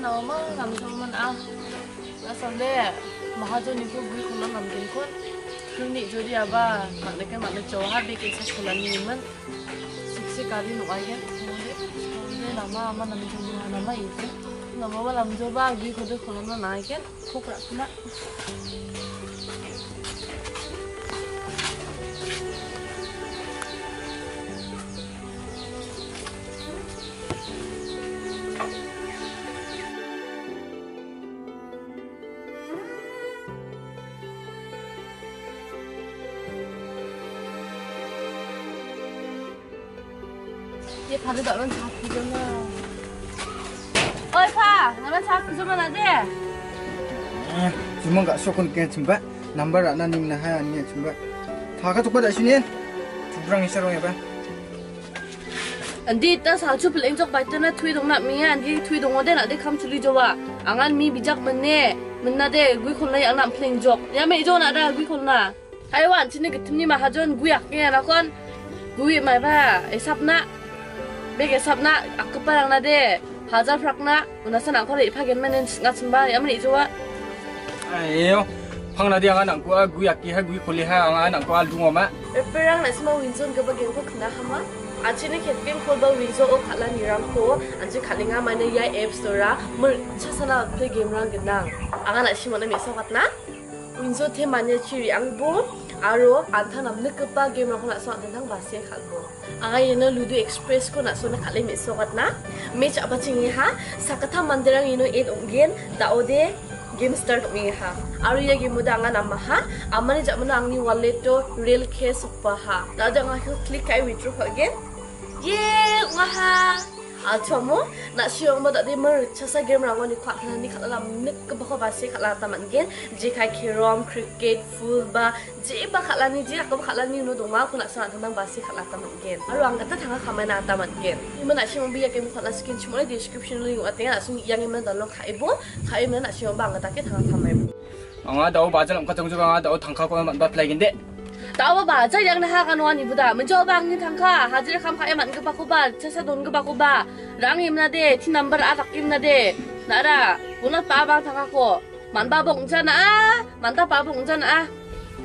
ਨਾ ਆਵਾਂ ਨਾ ਸੋਮਨ ਆ ਅਸੰਦੇ ਮਹਾਜਨੀ ਕੋ ਗੁਰੂ ਨਾ ਨਾਮ ਦੇ ਕੋ ਕੁਨੀ ਜੁਰੀ ਆਵਾ ਮਤਲੇ ਕੇ ਮਤਲੇ ਚੋਹਾ ਵੀ ਕੇ ਸੱਚ ਨਾ ਨੀ ਮਨ ਸਿੱਖੇ ਕਾਲੀ ਨੂੰ ਆਈ ਗਿਆ ਕੋਈ ਨਾ ਮਾ ਮਾ ਨਾ ਮਿਜੂ ਨਾ ਨਾ ਮਾ ਇਸੇ ਨਾ ਮਾ ਵਾ ਲੰਜੋ ਬਾ ਗੀ ਕੋ ਦੇ ਖੋਲਣਾ ਨਾ ਆਈ ਗਿਆ ਫੋਕਰਾ ਨਾ 얘 발을 넣으면 다 부잖아. 어이 파, 너는 다안 돼. cuma nggak sokon ke cemba number anak ning nah ani cemba thaka tu pada sini cubrang isarong ya ba 안디 따 사주 블랭적 발전에 투이 동나 미야 안디. 투이 동어데 나데 감출리 좋아. 앙안 미 비작 맨네. 맨나데 구이 콜라 양남 플랭적. 야메 이조 나다 구이 콜라. 하이완 치네 그틈니 마하존 구이 악게 나건 구이 마이바 에삽나 베게 삽나 아까빠랑 나데 하자 프락나 우나선 앙코레 이파겐 맨은 nga chimba yamen ijowa ayo phang na dia anak ko gu yakki ha gu kholi ha anak ko al dungo ma Perang na sima winzon gaba gen ko kna hama ko anchi khalinga mane ya app store ra mur chasana pe game rang gna anga na sima na me so katna winzo the mane chiri ang bo aro antha nam ne kapa game rang ko na so antha ba se khalbo anga yeno ludo express ko na so na khale me so katna me cha ba chingi ha sakatha mandirang yeno et onggen da ode game start mi ha. Aru ya game muda anga nama ha amani jak mana angni wallet to real case pa ha. Da ja nga click kai withdraw again ye nga ha a chomo na siong ba da de mer chasa game rang ni khwa thana ni khala nik ka ba ba se khala ta man gen je kai kerom cricket je ba khala ni je ka ba khala ni no do ma kuna sa thana ba se khala ta man gen aru anga ta thanga khama na ta man gen ima na siong bi ya game khala skin chimo description link wa te na sung yang ima da lo khai bo khai ima na siong ba anga ta ke thanga khama anga daw bazal am katong juga daw thangka ko man ba plagin de tawa ba za yang na ha kan wani buda mun jo bang ni thangka hajir eman ka ba ko ba chasa don ka ba ko ba rang im na de ti number a tak im na de nara bunat pa bang thangka ko man ba bong jana a man ta pa bong jana a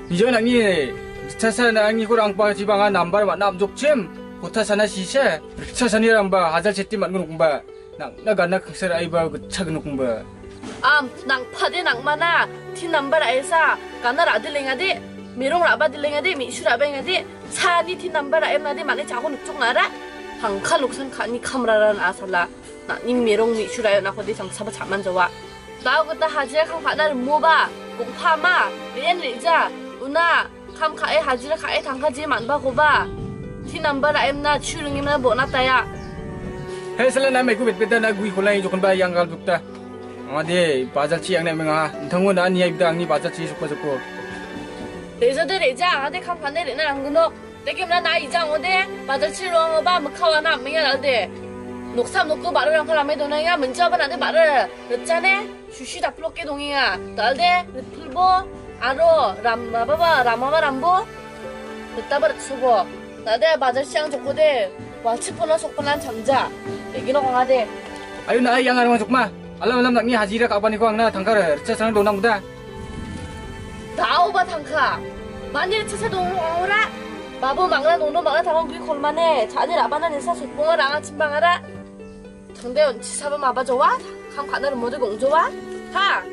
이제 나니 차사 나니 고랑 바 지방아 남발 와 남족침 고타사나 시세 차사니랑 바 하잘 제띠 만고 공바 나 나가 나 극설 아이바 그 차근 공바 มีร่องรับดิเลงดิมีชุดรับงดิชาดิที่นัมเบอร์เอ็มนาดิมันเลยจากคนจุงอะไรหังข้าลูกสันขานี่คำรารันอาสละนะนี่มีร่องมีชุดรับนะคนที่สังสรรพชามันจะวะาดาวก็ตาหาเจ้าข้างฝาได้มัวบ้ากุ้งพามาเรียนหรือจ้าอุณาคำข้าไอหาจุระข้าไอทางข้าจีมันบ้ากูบ้าที่นัมเบอร์เอ็มนาชื่อลุงเอ็มนะบอกนัตายะเฮ้ยสละนะไม่กูเป็ดเป็ดนะกูอีคนไรจุกันไปยังกัลบุกตาอ๋อเดี๋ยวป้าจัดชี้อย่างนี้มึงอะทั้งหนั้นนี่ไอ้บิดางนี่ป้าจัดชี้สุกสุข 미야라데 녹삼 녹고 말을 한 사람의 돈이야 문자 번 안에 말을 르짜네. 슈슈 다 플로게 동이야. 달데 르플보 아로 람마 바바 라마마 람보. 르따버 수고. 나데 바들 시장 좋고데 와치포나 속포난 잠자. 얘기는 강하데 아유 나 양아랑 좋마. 알람 알람 니 하지라 까바니 거나 당가를 차상 도나 무다 나오바 탕카. 만일 차사동 오라? 마보 망라 노노 망라 당원 귀 걸만해 자네 라바나 내사 속봉을 랑아 침방하라? 정대원 치사바 마바 좋아 감 가나를 모두 공좋아 하!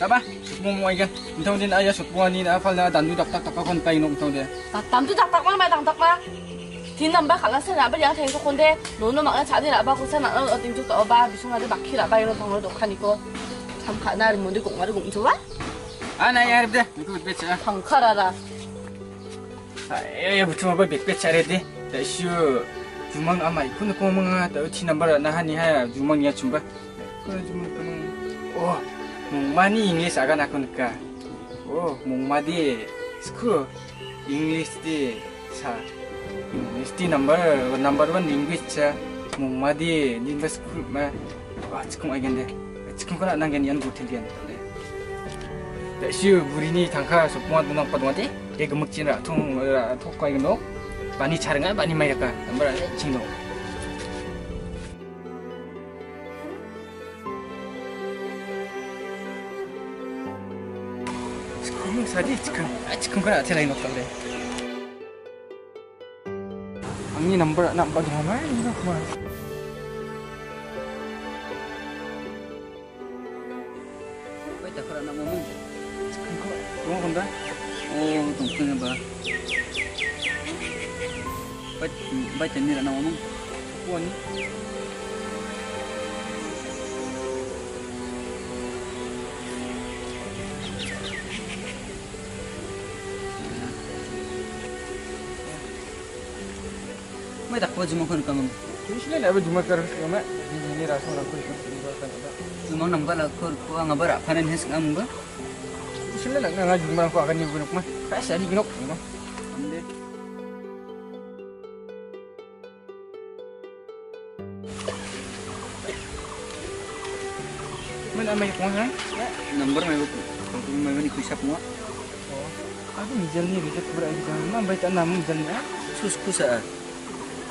가봐 숙봉 모이게 인터넷 아야 숙봉아니 나 팔나 단두 딱딱 건 빠이노 인터넷 나 남주 작딱만 말 당딱마 뒷남바 갈라서 라바 양 탱서 콘데 노노 망라 자네 라바 고사 나는 어딘 쪽 떠봐. 미송아들 막히 라바 이런 방으로 독하니까 감 가나를 모두 공마를 공좋아 아나 야르다 이거 betcha 방카라라 아야 붙으면 뭐 백배 차례디 다슈 주망 아마 이코는 꼬멍아 또 티넘버 나 하니 하 주망이야 줌바 그래 주망 그는 오 몽마니 잉리스 아가 나코니까 오 몽마디 스쿨 잉리스디 사 잉리스디 넘버 넘버 원 링귀지 차 몽마디 닌바 스쿨 마와 지금 알겠네 지금 그나 난게 연 고텔겐 다 Tak siu buri ni tangka supuan tu nak padu mati. Dia gemuk cina tung tok kau ingat. Bani cara bani mai yaka. Nampak cina. Sekarang saji cikun. Cikun kau ada lagi nak tahu deh. Ini nampak nampak jangan main. ba? Oo, tungkol na ba? Ba't, ba't yan nila na umang? Kuhan May takpa jumakon ka mam. Hindi na ba jumakar ka mam? Hindi nila sa mga kulitang. Jumang nambala ko ang abara kanan hes ang mga. macam mana nak laju mana aku akan ni guna mah? Tak asyik ni guna Mana nak main kemas kan? Eh? Nombor main buku Kau pun main ni kuisap muak Oh Aku mizal ni bisa keberat lagi sama Mana baik tak nama mizal ni eh? Susku saat eh?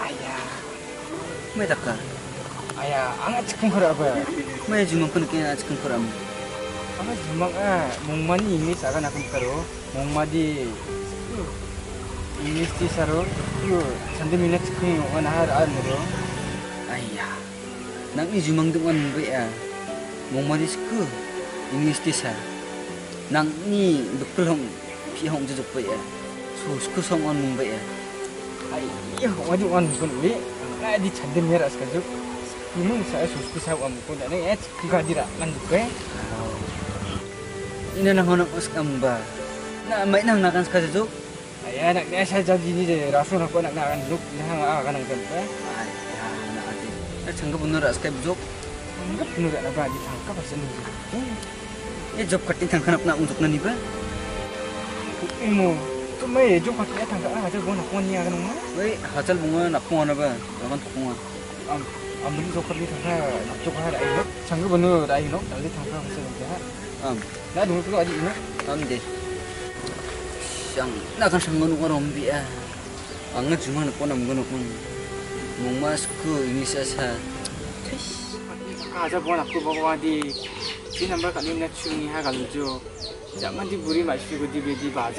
Ayah Mana takkan? Ayah, angkat cekung korak apa ya? Mana jumpa pun kena cekung korak apa? Apa jumak ah? mung mani ini akan aku karo. Mung madi. Ini Imis di saru. Yo, sandi minat sekali orang har ar roh. Ayah. Nak ni jumang tu kan baik ah. Mung madi suka. Imis di sar. Nak ni berpelong. Pihong tu jepai ah. So, suka sama orang mungba ya. Ah. Ayah, orang tu kan bukan baik. Nak di cantik merah sekejap. Memang saya susu saya buat muka. Eh. Nak ni eh, cikgu dira Nak eh. Ina ni jadi ni je. Rasul aku nak nak duk nah akan nak kan. Ay, ya na ate. Na changga bunor as kay juk. Anggap menurut apa ditangkap pasal ni. Ye job katin tang kanap na untuk nani ba? Imo, tu mai jo pakai tangkap ah, aja gua nak ni akan mana? Wei, hasil bunga nak ko na ba? Lawan tukunga. Am, ambil jo pakai tangkap, nak jo pakai ai nok, sanggup benar ai nok, ah.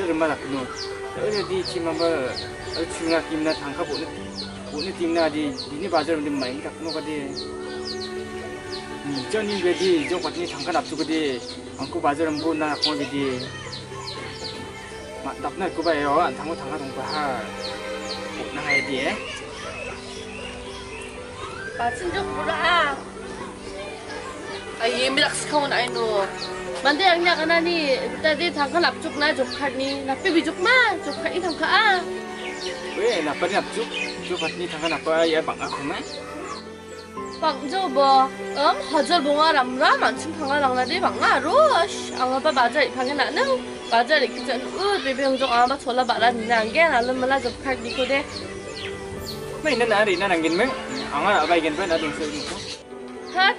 Rumah nak no. Jadi di si number cungi kim na tangkap boleh boleh tim na di di ni bazar di main tak no kadi. Ni jadi jadi jo kat ni tangkap nak tu kadi. Angku bazar rumbu na aku kadi. Mak tak nak aku bayar an tangku tangkap tunggu ha. Nak ai dia. Bacin jok mura. Ay, milak sekawon ay no. Mandi ang niya ka na ni, tadi tangka lapchuk na jokkat ni, napi bijok ma, jokkat ni tangka ah. Weh, nak pergi nak juk. Jo kat ni tangkap apa ya bang aku mah. 방저 뭐, 음, 하절 봉아 람라 만침 방아 랑나디 방아 로시 앙아바 맞아 이 방에 나는 맞아 이렇게 전 으, 비병종 아마 졸라 바라 니난게 나는 몰라 접할 니코데 Mấy bằng cho bò ấm hạt cho bông à làm ra mà chúng thằng à làm là đi bằng à rồi anh à ba bà dạy thằng cái nạn nữa bà dạy để cái chân ư bị bị hung dông à bà thôi là bà là nàng ghé là lên mà là dập khách đi cô đấy mấy nên là đi nên là nghìn mấy anh à bây nghìn mấy là tiền sự hết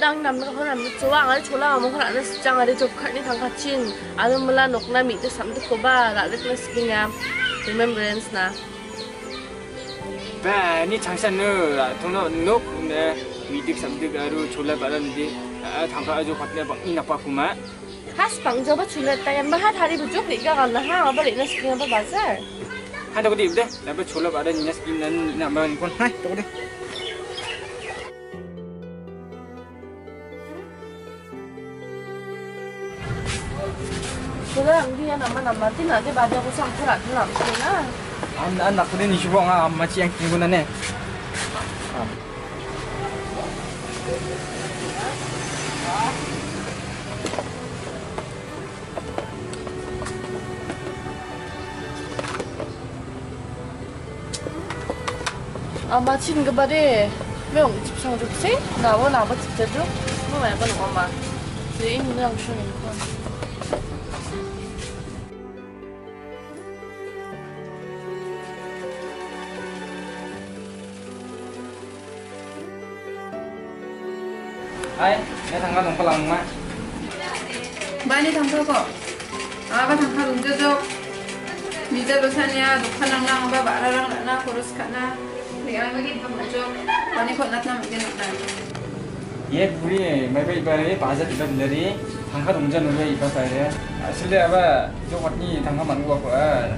đang nằm nó làm chỗ anh ấy chỗ là một cái là chẳng là đi chụp khách đi thằng khách chín anh mà là nộp nam mỹ tôi sắm được cô ba là rất là skin ngam remembrance na bāni chāngshā nō tōnō nō kūnā mīdik samdik āru chūlā bārā nidī thāngkā āzhō khwatnā bāngi nāpā kūmā hās bāngzō bā chūlā tā yāmbā hā thārī bā chūk līgā gāndā hā ābā rīnā sikī nāpā bāzār hā tō kudī ibdā nāpā chūlā bārā nīnā sikī nā nāmbā nīkōn hā tō kudī chūlā rāngdī yā nāmbā nāmbā tī nā tī bāzā kū sāṅ tū rā tū nāmbā tī nā đến isu bang ah macam yang tinggal nane. 아 마치는 거 말이 왜 집상 좋지? 나와 나와 진짜 줘? 뭐 말고 엄마 내 인랑 주는 거 Hai, ini tanggal nomor lama. 많이 담가고 아가 담가 옮겨줘 미자로 사냐 녹화랑랑 봐 마라랑 나나 고로스카나 내가 여기 담가줘 많이 건났나 먹게 났나 Ye buri, mai bai bai bazar ibar dari. tangka dongja nunggu iba saya. Asli apa? Jok ni tangka manggu aku ah.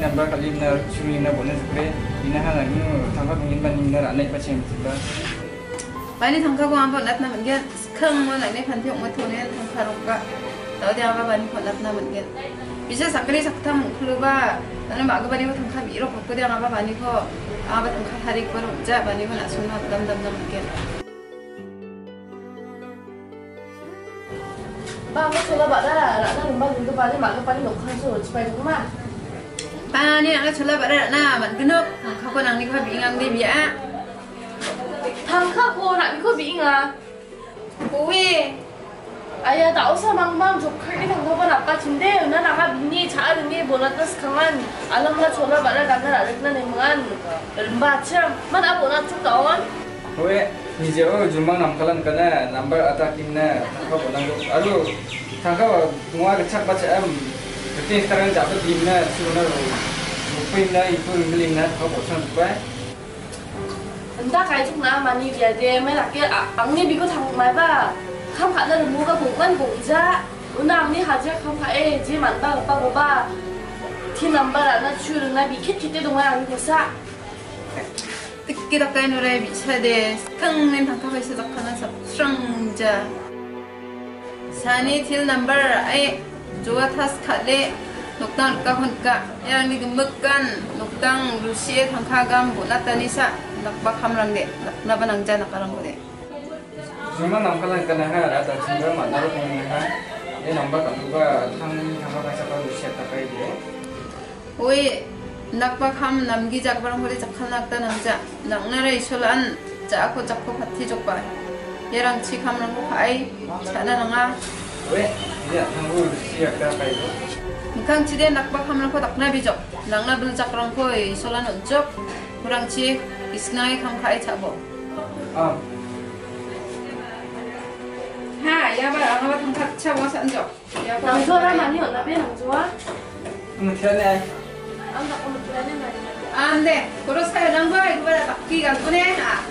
Number kali na curi na bonus kre. Ina hana nu tangka dongin ban ni na anai pacem tiba. 많이 당카고 한번 문게 큰 뭐나네 반티 옥마 토네 당카로가 나도 아가 많이 번났나 문게 비자 사크리 사크탐 클루바 나는 마그 많이 거 당카 미로 바꾸대 아가 많이 거 아가 당카 다리 거 옥자 많이 거 나순나 담담담 문게 ba có số là bạn đã đã đang ba chúng tôi ba nhưng bạn có ba đi nộp khăn rồi chỉ bay được mà 빠니 아가 졸라 바라 나 만그노 당카고 낭니 거 비잉앙디 비야 thằng khác cô lại có bị ngà 오이 Tangkap pun nak ni kau bingung lah. Ayah tak usah bang-bang jokar ni tak tahu apa cinta. Una nak ha bini, cahal ni bonat ni sekangan. Alam lah cuman bakal lah, kakar ada na lah, ni mangan. Lembah cem. Man tak bonat cem tau kan? Kuwi. Ni je oh, kena. Nambar atas kim na. Tangkap pun nanggup. Aduh. Tangkap lah. Mua kecak baca em. Ketika sekarang jatuh di mana, sebenarnya Bukain lah, ikut milik lah, kau bosan buka eh 다 가이직 나 많이 비야 돼 맨날 앙니 비고 당 말봐 감 가는 뭐가 공간 공자 오나 앙니 하자 감 가에 제 만바 오빠 보바 티 남바라 나 추르 나 비켓 티때 동안 앙니 고사 뜯기다 까이 노래 미차데 스탕님 당카고 있어 작하나 섭스랑자 사니 틸 넘버 아이 조가 타스 칼레 녹당 루까 혼까 야랑니 금먹간 녹당 루시에 당카감 보나타니사 낙박 함랑데 나바낭자 mana ro kong ha. Ye number kat juga tang tangka bahasa kau siap tak kaya dia. 오이 낙박함 남기 작바랑 거리 작한 낙다 남자 낙나라 이솔안 짜고 잡고 파티 족바 얘랑 치 감랑 거 아이 자나랑아 Oe, dia tanggu siap tak kaya dia. 강 지대 낙박함랑 거 낙나비족 낙나블 작랑 거 이솔안 언적 구랑치 이스나이 감카이 잡어 Ah, 하 야바 랑아바 감카 차고 산적 낭조라 많이 오나 비 낭조아 kamu tiada ni. 안 갖고 못 그러네 말이야 안돼 고로 사요 랑거 이거 봐라 바퀴 갖고네 아